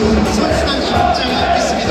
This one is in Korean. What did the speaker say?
배운 선수단이 입장이 있습니다.